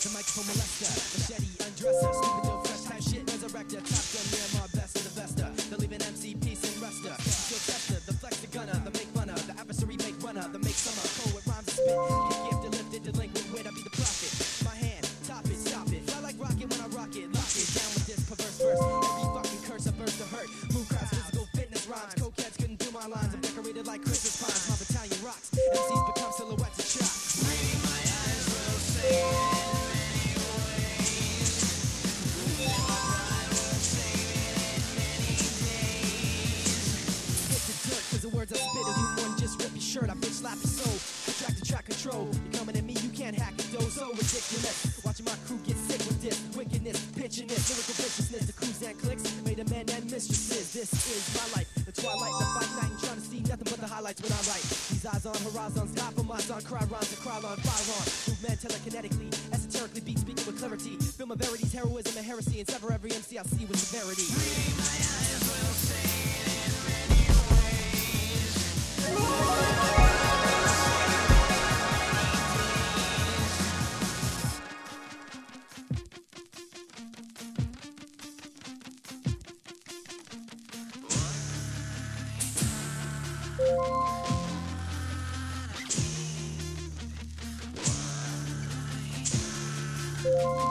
The microphone molester, the words I spit will do more than just rip your shirt. I bitch slap your soul. Track to track control. You're coming at me, you can't hack it, though. So ridiculous. Watching my crew get sick with this wickedness, pitching this, lyrical viciousness. The crews and clicks made a man and mistresses. This is my life. The twilight, the fight night, and trying to see nothing but the highlights when I write. These eyes on horizons, top of my on, cry rhymes and cry on, fire on. Movement telekinetically, esoterically, beat speaking with clarity. Film of verities, heroism, and heresy, and sever every MC I see with severity. Música